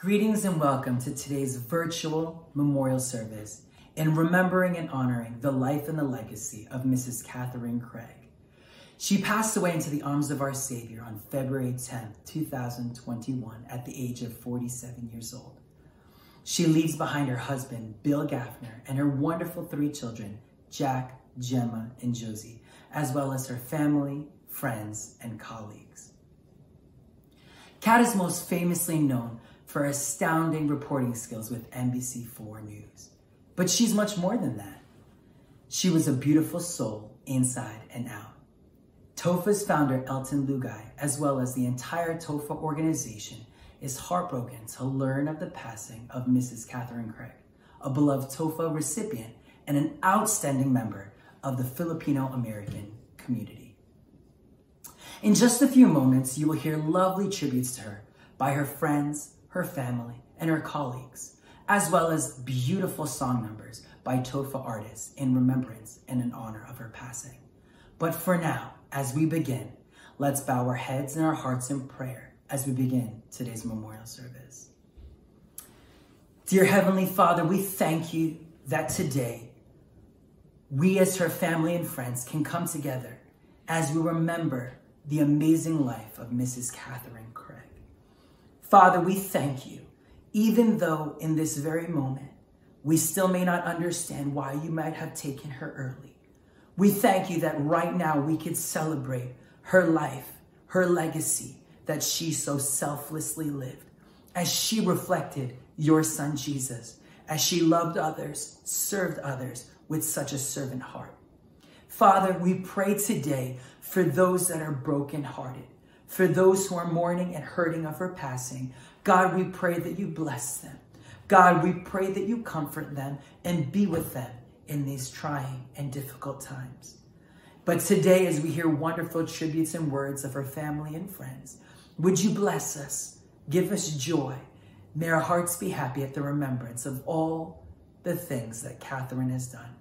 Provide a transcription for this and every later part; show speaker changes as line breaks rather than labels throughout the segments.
Greetings and welcome to today's virtual memorial service in remembering and honoring the life and the legacy of Mrs. Katherine Creag. She passed away into the arms of our Savior on February 10, 2021, at the age of 47 years old. She leaves behind her husband, Bill Gaffner, and her wonderful three children, Jack, Gemma, and Josie, as well as her family, friends, and colleagues. Cat is most famously known for astounding reporting skills with NBC4 News. But she's much more than that. She was a beautiful soul inside and out. TOFA's founder, Elton Lugay, as well as the entire TOFA organization, is heartbroken to learn of the passing of Mrs. Katherine Creag, a beloved TOFA recipient and an outstanding member of the Filipino American community. In just a few moments, you will hear lovely tributes to her by her friends, her family, and her colleagues, as well as beautiful song numbers by TOFA artists in remembrance and in honor of her passing. But for now, as we begin, let's bow our heads and our hearts in prayer as we begin today's memorial service. Dear Heavenly Father, we thank you that today we as her family and friends can come together as we remember the amazing life of Mrs. Katherine. Father, we thank you, even though in this very moment, we still may not understand why you might have taken her early. We thank you that right now we could celebrate her life, her legacy that she so selflessly lived, as she reflected your son Jesus, as she loved others, served others with such a servant heart. Father, we pray today for those that are brokenhearted, for those who are mourning and hurting of her passing, God, we pray that you bless them. God, we pray that you comfort them and be with them in these trying and difficult times. But today, as we hear wonderful tributes and words of her family and friends, would you bless us, give us joy. May our hearts be happy at the remembrance of all the things that Katherine has done.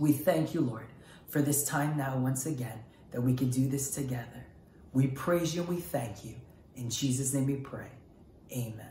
We thank you, Lord, for this time now once again that we could do this together. We praise you and we thank you. In Jesus' name we pray. Amen.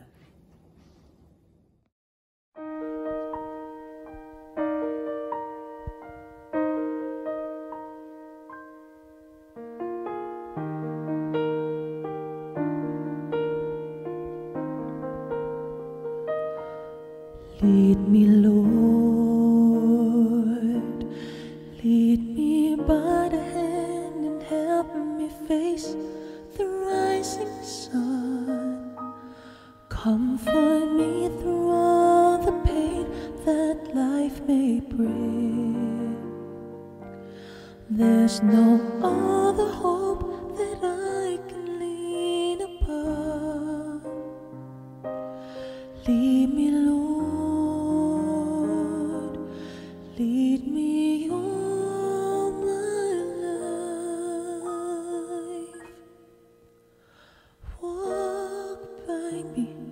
By me,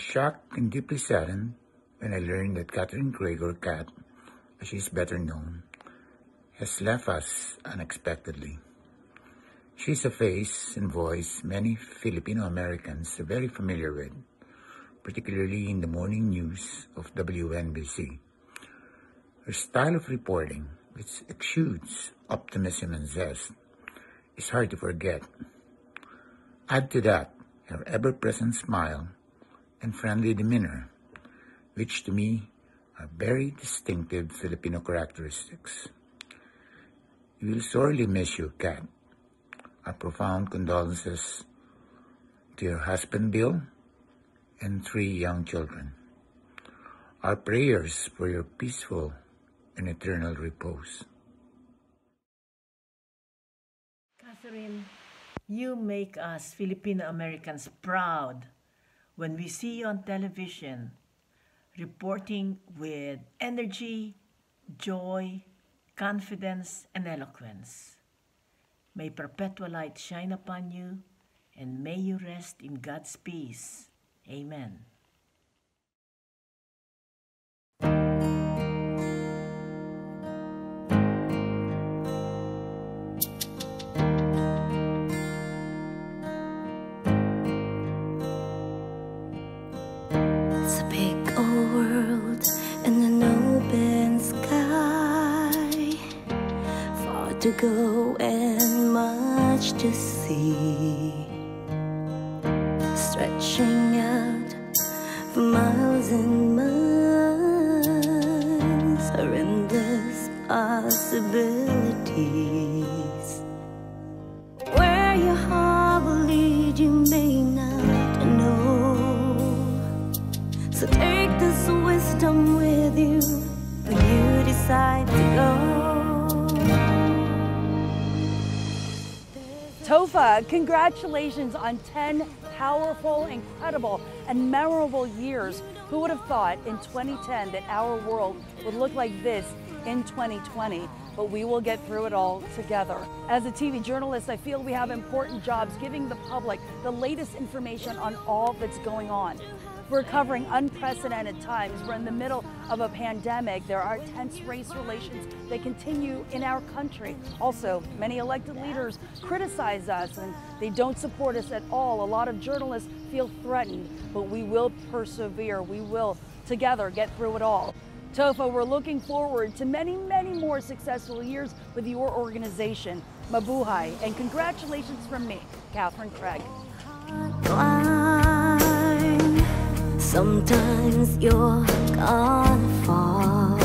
was shocked and deeply saddened when I learned that Katherine Creag, or Kat, as she is better known, has left us unexpectedly. She is a face and voice many Filipino Americans are very familiar with, particularly in the morning news of WNBC. Her style of reporting, which exudes optimism and zest, is hard to forget. Add to that her ever-present smile and friendly demeanor, which to me are very distinctive Filipino characteristics. We will sorely miss you, Kat. Our profound condolences to your husband, Bill, and three young children. Our prayers for your peaceful and eternal repose.
Katherine, you make us Filipino Americans proud when we see you on television reporting with energy, joy, confidence, and eloquence. May perpetual light shine upon you, and may you rest in God's peace. Amen.
With you when you decide to go.
Tofa, congratulations on 10 powerful, incredible, and memorable years. Who would have thought in 2010 that our world would look like this in 2020, but we will get through it all together. As a TV journalist, I feel we have important jobs giving the public the latest information on all that's going on. We're covering unprecedented times. We're in the middle of a pandemic. There are tense race relations that continue in our country. Also, many elected leaders criticize us and they don't support us at all. A lot of journalists feel threatened, but we will persevere. We will together get through it all. TOFA, we're looking forward to many, many more successful years with your organization. Mabuhay, and congratulations from me, Katherine Creag.
Sometimes you're gonna fall.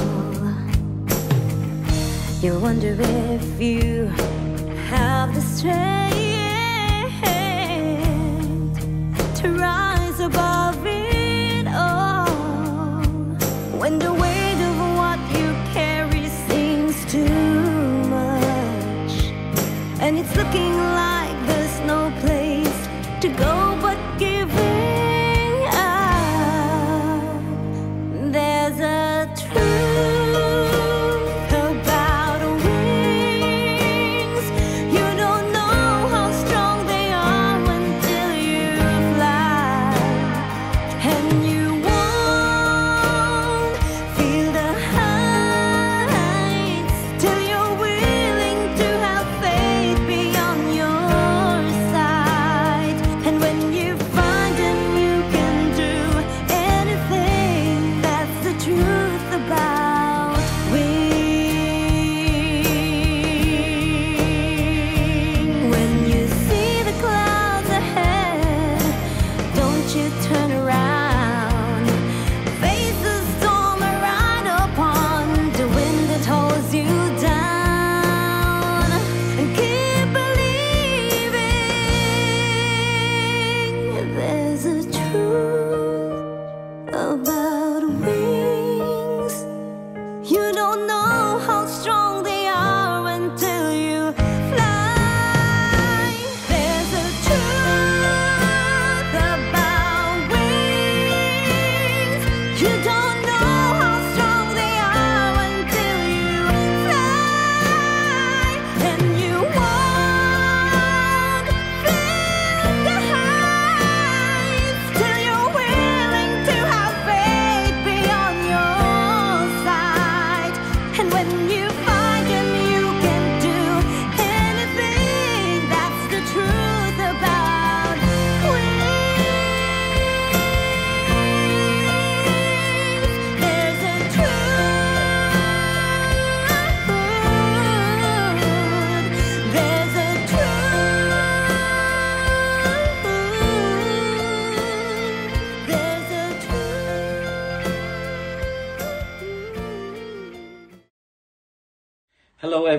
You wonder if you have the strength to rise above it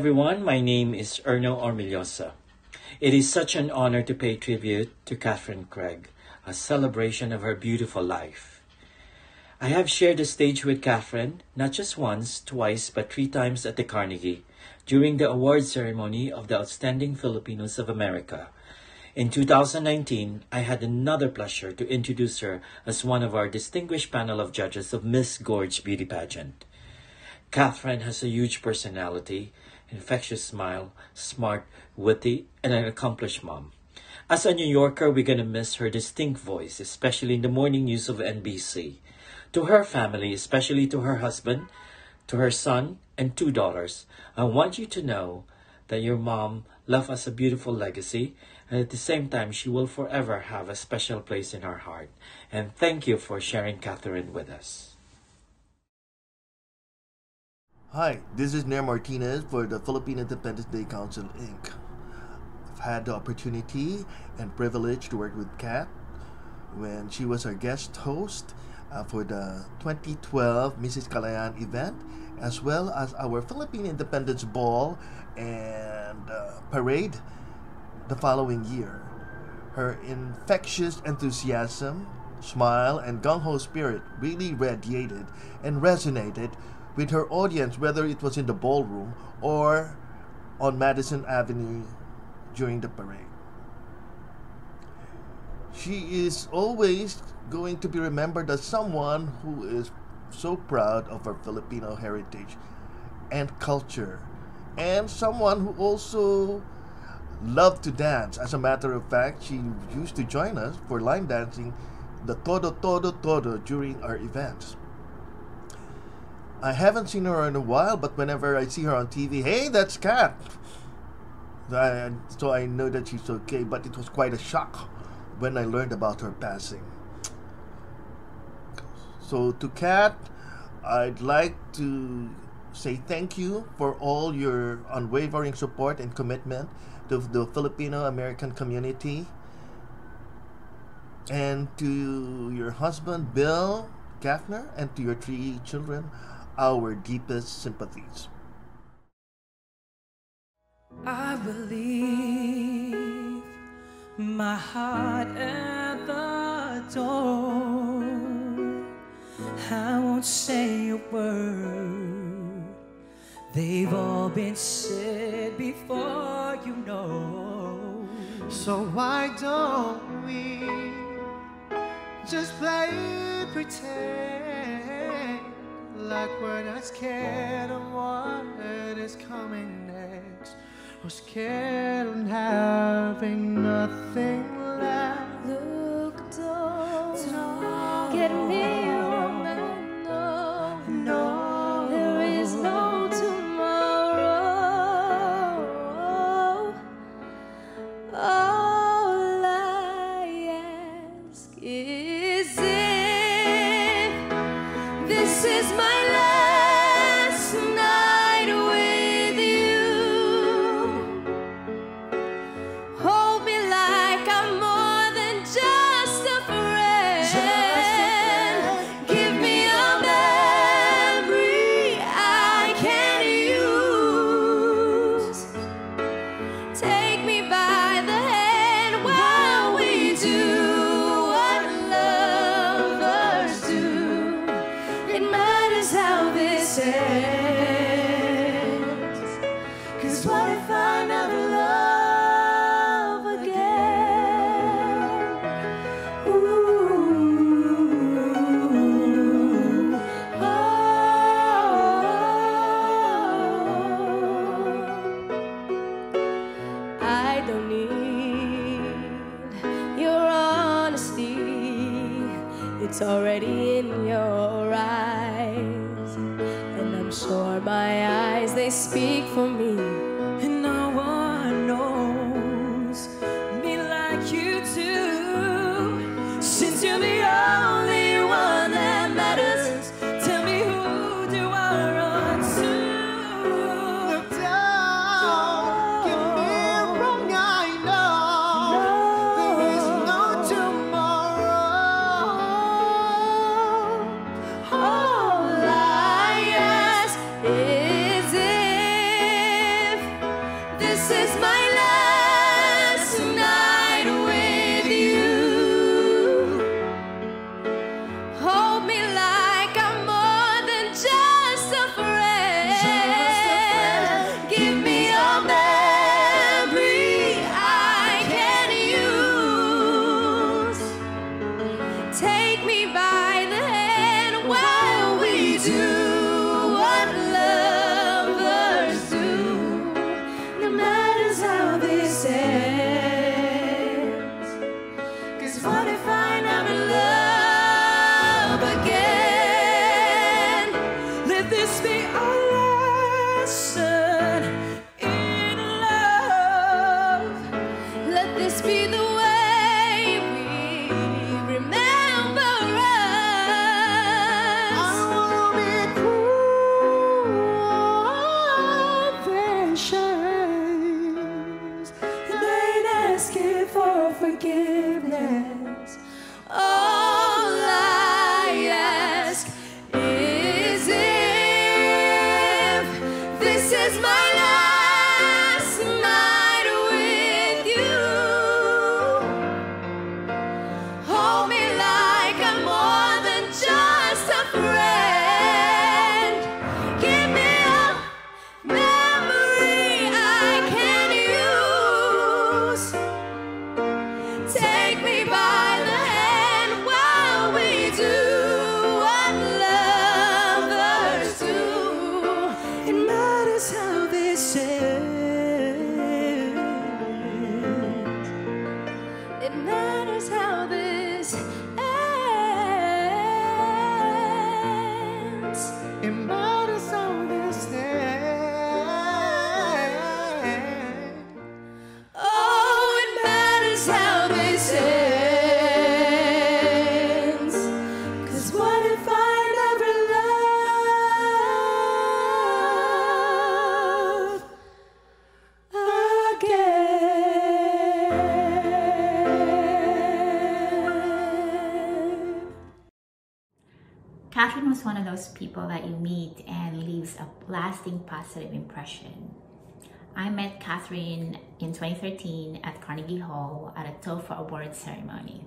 everyone. My name is Erno Ormillosa. It is such an honor to pay tribute to Katherine Creag, a celebration of her beautiful life. I have shared the stage with Katherine not just once, twice, but three times at the Carnegie during the award ceremony of the Outstanding Filipinos of America. In 2019, I had another pleasure to introduce her as one of our distinguished panel of judges of Miss Gorge Beauty Pageant. Katherine has a huge personality, infectious smile, smart, witty, and an accomplished mom. As a New Yorker, we're gonna miss her distinct voice, especially in the morning news of NBC. To her family, especially to her husband, to her son, and two daughters, I want you to know that your mom left us a beautiful legacy, and at the same time, she will forever have a special place in our heart. And thank you for sharing Katherine with us.
Hi, this is Nair Martinez for the Philippine Independence Day Council, Inc. I've had the opportunity and privilege to work with Kat when she was our guest host uh, for the 2012 Mrs. Kalayaan event, as well as our Philippine Independence Ball and uh, parade the following year. Her infectious enthusiasm, smile, and gung ho spirit really radiated and resonated with her audience, whether it was in the ballroom or on Madison Avenue during the parade. She is always going to be remembered as someone who is so proud of her Filipino heritage and culture, and someone who also loved to dance. As a matter of fact, she used to join us for line dancing, the todo todo todo during our events. I haven't seen her in a while, but whenever I see her on TV, hey, that's Kat. So I know that she's okay, but it was quite a shock when I learned about her passing. So to Kat, I'd like to say thank you for all your unwavering support and commitment to the Filipino American community. And to your husband, Bill Gaffner, and to your three children, our deepest sympathies.
I leave my heart at the door. I won't say a word. They've all been said before, you know.
So why don't we just play pretend like we're not scared of what is coming next, or scared of having nothing left.
Look, don't get me ends. Cause what if I never
people that you meet and leaves a lasting positive impression. I met Katherine in 2013 at Carnegie Hall at a TOFA award ceremony.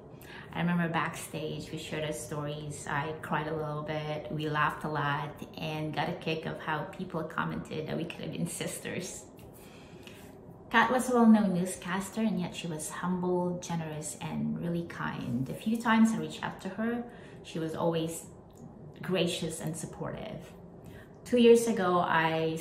I remember backstage, we shared our stories. I cried a little bit, we laughed a lot, and got a kick of how people commented that we could have been sisters. Kat was a well-known newscaster, and yet she was humble, generous, and really kind. A few times I reached out to her, she was always gracious and supportive. Two years ago, I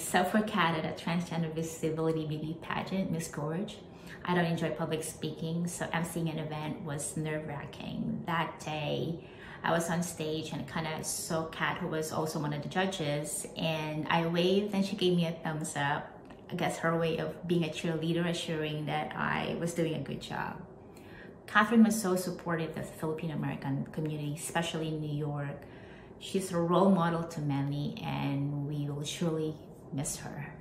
at a transgender visibility beauty pageant, Miss Gorge. I don't enjoy public speaking, so emceeing an event was nerve-wracking. That day, I was on stage and kind of saw Kat, who was also one of the judges, and I waved and she gave me a thumbs up. I guess her way of being a cheerleader, assuring that I was doing a good job. Katherine was so supportive of the Filipino American community, especially in New York. She's a role model to many, and we will surely miss her.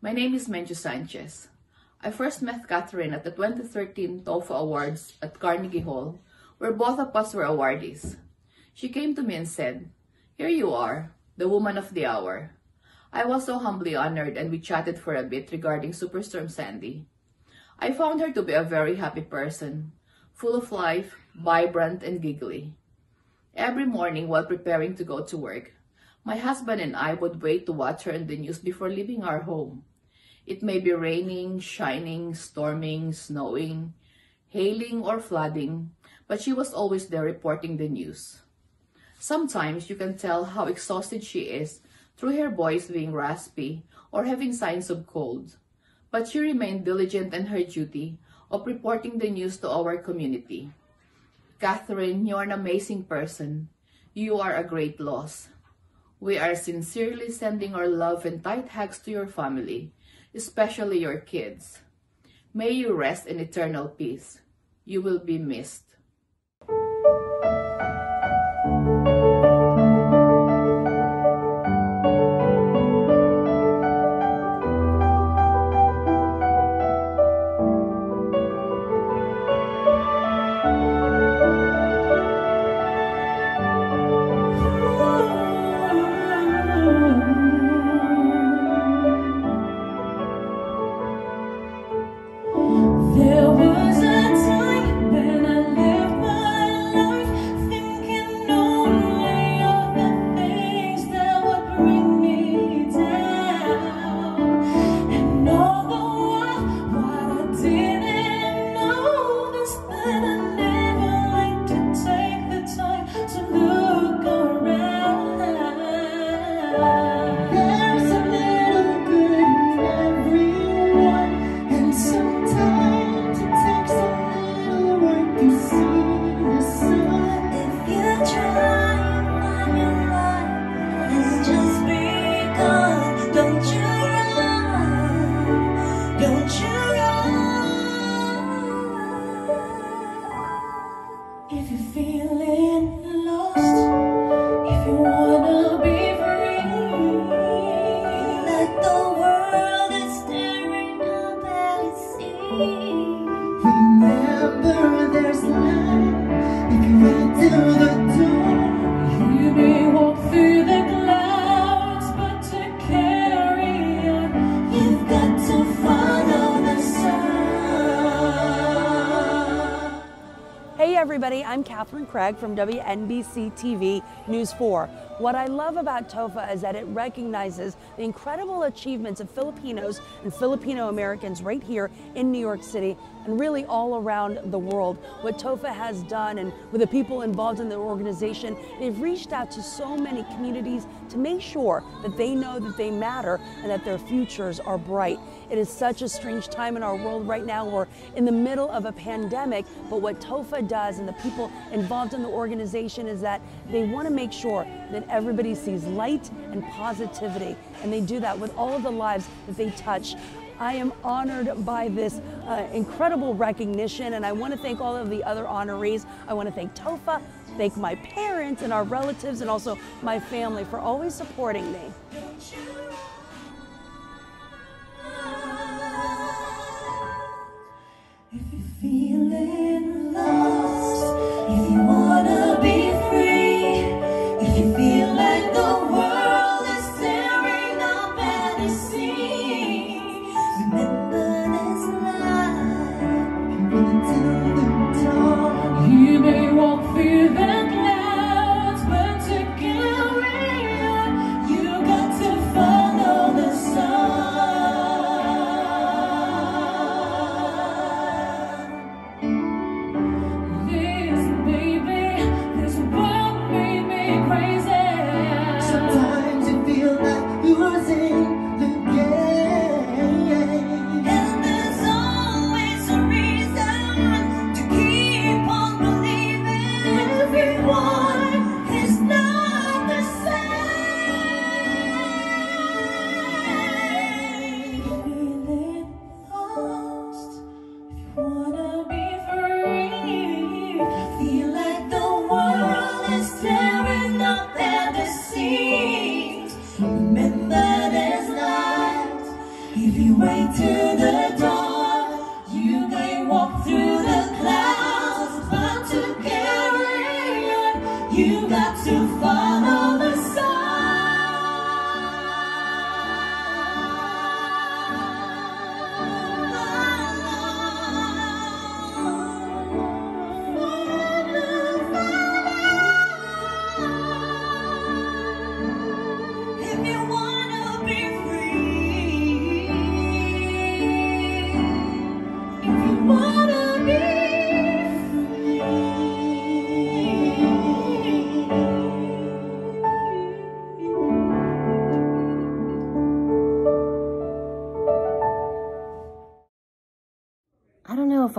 My name is Menju Sanchez. I first met Katherine at the 2013 TOFA Awards at Carnegie Hall, where both of us were awardees. She came to me and said, Here you are, the woman of the hour. I was so humbly honored and we chatted for a bit regarding Superstorm Sandy. I found her to be a very happy person, full of life, vibrant, and giggly. Every morning while preparing to go to work, my husband and I would wait to watch her in the news before leaving our home. It may be raining, shining, storming, snowing, hailing, or flooding, but she was always there reporting the news. Sometimes you can tell how exhausted she is through her voice being raspy or having signs of cold, but she remained diligent in her duty of reporting the news to our community. Catherine, you're an amazing person. You are a great loss. We are sincerely sending our love and tight hugs to your family, especially your kids. May you rest in eternal peace. You will be missed.
Creag from WNBC TV News 4. What I love about TOFA is that it recognizes the incredible achievements of Filipinos and Filipino Americans right here in New York City and really all around the world. What TOFA has done and with the people involved in the organization, they've reached out to so many communities to make sure that they know that they matter and that their futures are bright. It is such a strange time in our world right now. We're in the middle of a pandemic, but what TOFA does and the people involved in the organization is that they want to make sure that everybody sees light and positivity, and they do that with all of the lives that they touch. I am honored by this uh, incredible recognition, and I want to thank all of the other honorees. I want to thank TOFA, thank my parents and our relatives, and also my family for always supporting me.
If you're feeling lost,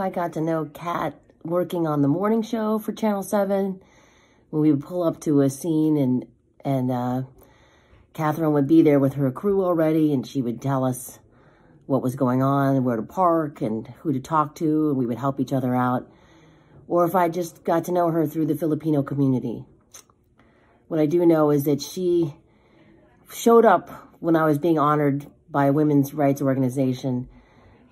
I got to know Kat working on the morning show for Channel 7 when we would pull up to a scene and and uh, Katherine would be there with her crew already and she would tell us what was going on and where to park and who to talk to and we would help each other out. Or if I just got to know her through the Filipino community. What I do know is that she showed up when I was being honored by a women's rights organization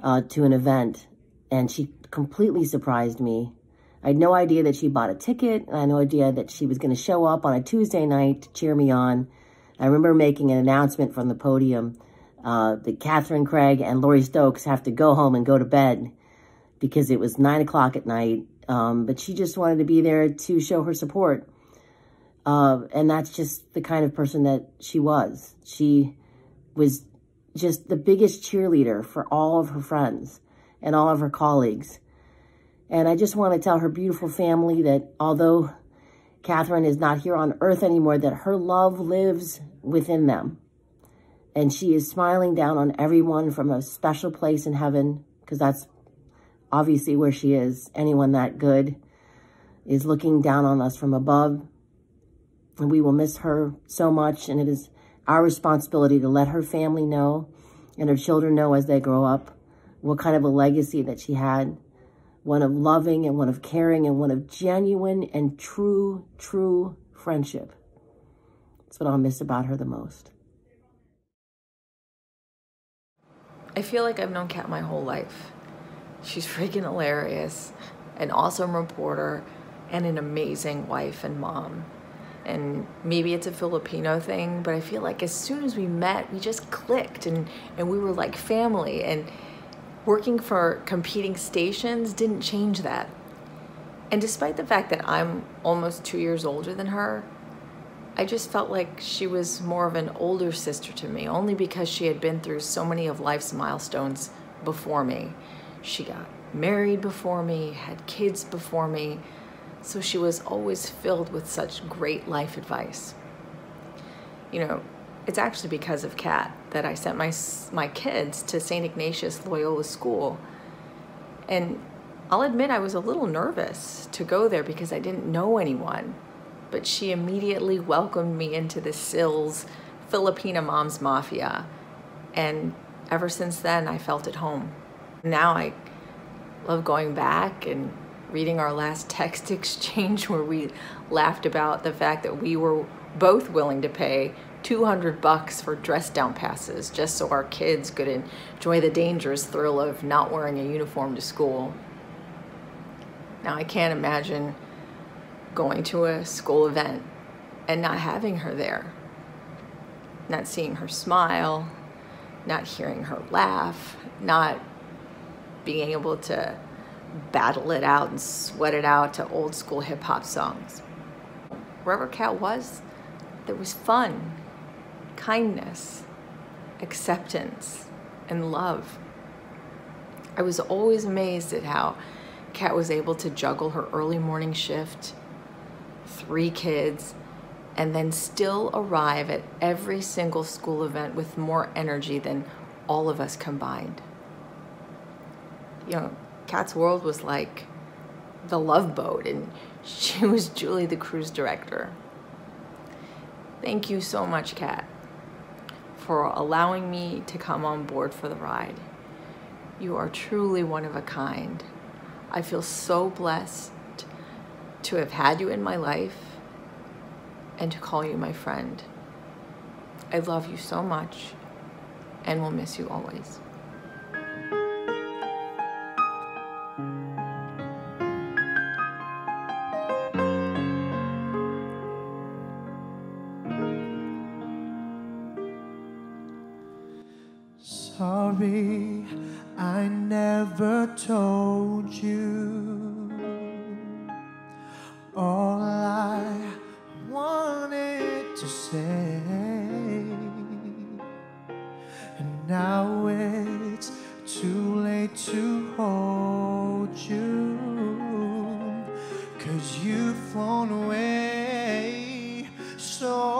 uh, to an event and she completely surprised me. I had no idea that she bought a ticket. I had no idea that she was going to show up on a Tuesday night to cheer me on. I remember making an announcement from the podium uh, that Katherine Creag and Lori Stokes have to go home and go to bed because it was 9 o'clock at night. Um, but she just wanted to be there to show her support. Uh, and that's just the kind of person that she was. She was just the biggest cheerleader for all of her friends and all of her colleagues. And I just want to tell her beautiful family that although Katherine is not here on earth anymore, that her love lives within them. And she is smiling down on everyone from a special place in heaven, because that's obviously where she is. Anyone that good is looking down on us from above. And we will miss her so much. And it is our responsibility to let her family know and her children know as they grow up what kind of a legacy that she had. One of loving and one of caring and one of genuine and true, true friendship. That's what I'll miss about her the most.
I feel like I've known Kat my whole life. She's freaking hilarious, an awesome reporter, and an amazing wife and mom. And maybe it's a Filipino thing, but I feel like as soon as we met, we just clicked and, and we were like family. And working for competing stations didn't change that. And despite the fact that I'm almost two years older than her, I just felt like she was more of an older sister to me, only because she had been through so many of life's milestones before me. She got married before me, had kids before me, so she was always filled with such great life advice. You know, it's actually because of Kat that I sent my, my kids to St. Ignatius Loyola School. And I'll admit I was a little nervous to go there because I didn't know anyone. But she immediately welcomed me into the Sills Filipina Moms Mafia. And ever since then, I felt at home. Now I love going back and reading our last text exchange where we laughed about the fact that we were both willing to pay 200 bucks for dress down passes just so our kids could enjoy the dangerous thrill of not wearing a uniform to school. Now I can't imagine going to a school event and not having her there, not seeing her smile, not hearing her laugh, not being able to battle it out and sweat it out to old school hip hop songs. Wherever Kat was, there was fun, kindness, acceptance, and love. I was always amazed at how Kat was able to juggle her early morning shift, three kids, and then still arrive at every single school event with more energy than all of us combined. You know, Kat's world was like the love boat, and she was Julie, the cruise director. Thank you so much, Kat, for allowing me to come on board for the ride. You are truly one of a kind. I feel so blessed to have had you in my life and to call you my friend. I love you so much and will miss you always.
And now it's too late to hold you. Cause you've flown away so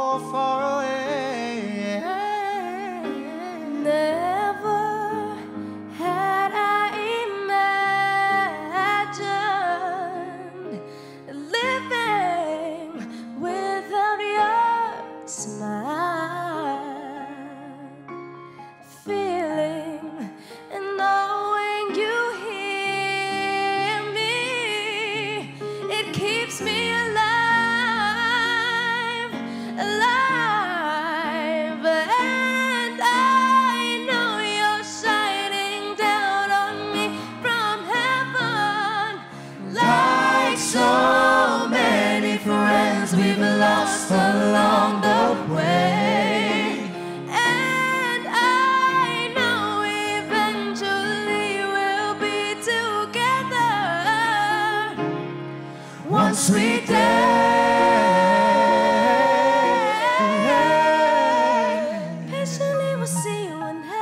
see you in heaven.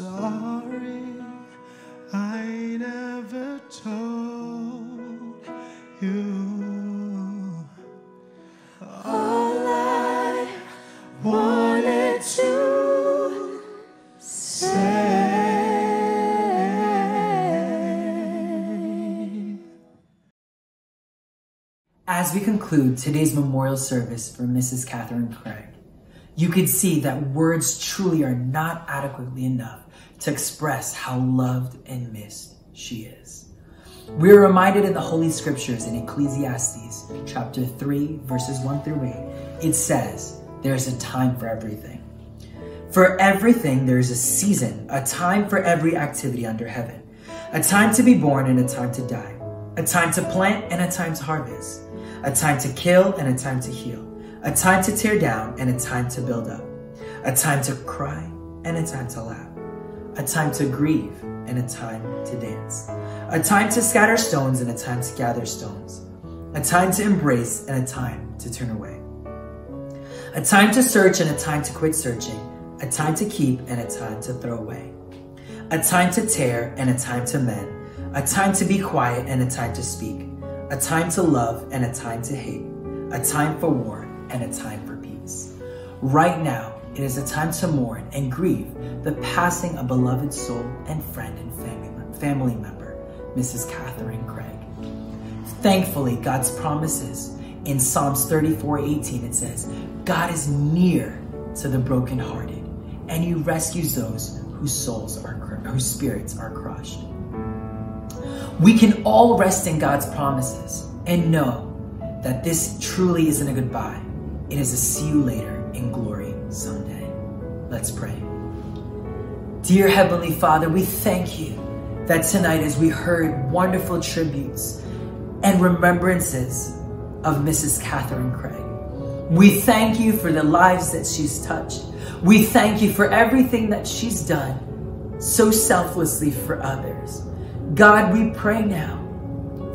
Sorry, I never told you all I wanted to say.
As we conclude today's memorial service for Mrs. Katherine Creag, you could see that words truly are not adequately enough to express how loved and missed she is. We are reminded in the Holy Scriptures in Ecclesiastes chapter 3, verses 1 through 8, it says, There's a time for everything. For everything, there is a season, a time for every activity under heaven, a time to be born and a time to die, a time to plant and a time to harvest, a time to kill and a time to heal, a time to tear down and a time to build up, a time to cry and a time to laugh, a time to grieve and a time to dance, a time to scatter stones and a time to gather stones, a time to embrace and a time to turn away, a time to search and a time to quit searching, a time to keep and a time to throw away, a time to tear and a time to mend, a time to be quiet and a time to speak, a time to love and a time to hate, a time for war and a time for peace. Right now, it is a time to mourn and grieve the passing of beloved soul and friend and family, family member, Mrs. Katherine Creag. Thankfully, God's promises in Psalms 34 18, it says, God is near to the brokenhearted and he rescues those whose souls are whose spirits are crushed. We can all rest in God's promises and know that this truly isn't a goodbye. It is a see you later in glory someday. Let's pray. Dear Heavenly Father, we thank you that tonight as we heard wonderful tributes and remembrances of Mrs. Katherine Creag, we thank you for the lives that she's touched. We thank you for everything that she's done so selflessly for others. God, we pray now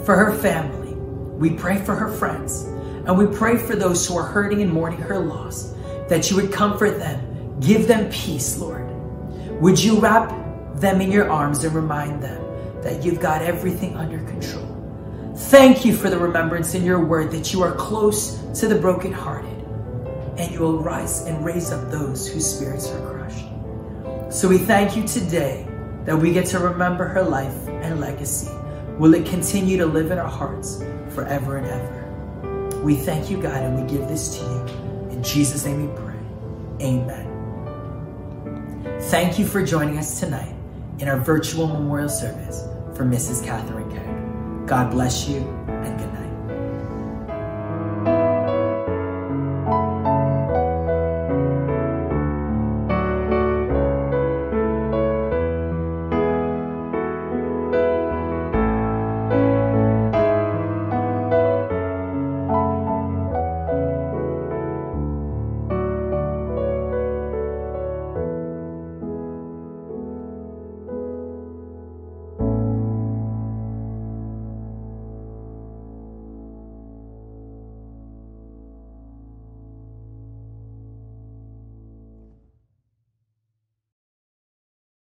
for her family. We pray for her friends. And we pray for those who are hurting and mourning her loss, that you would comfort them, give them peace, Lord. Would you wrap them in your arms and remind them that you've got everything under control? Thank you for the remembrance in your word that you are close to the brokenhearted and you will rise and raise up those whose spirits are crushed. So we thank you today that we get to remember her life and legacy. Will it continue to live in our hearts forever and ever? We thank you, God, and we give this to you. Jesus' name we pray. Amen. Thank you for joining us tonight in our virtual memorial service for Mrs. Katherine Creag. God bless you